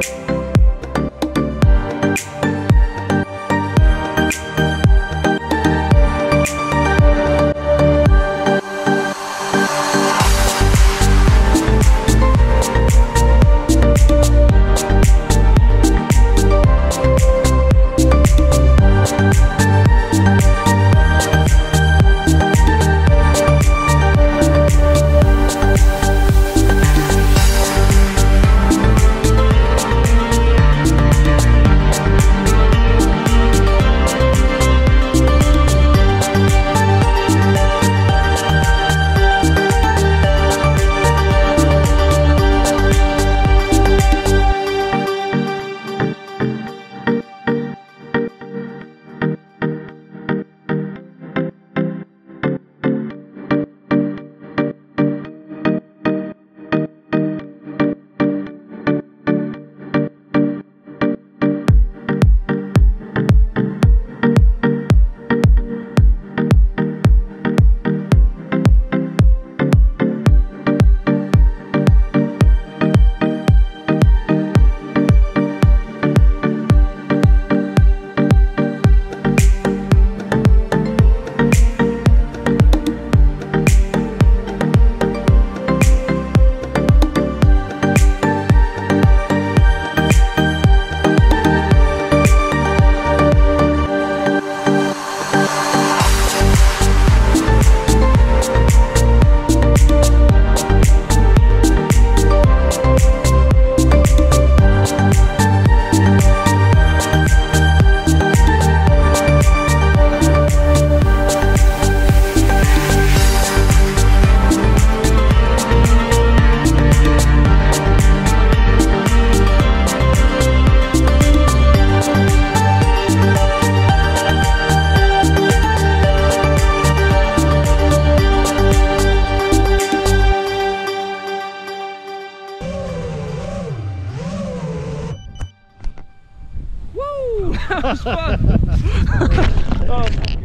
Thank that was fun. oh.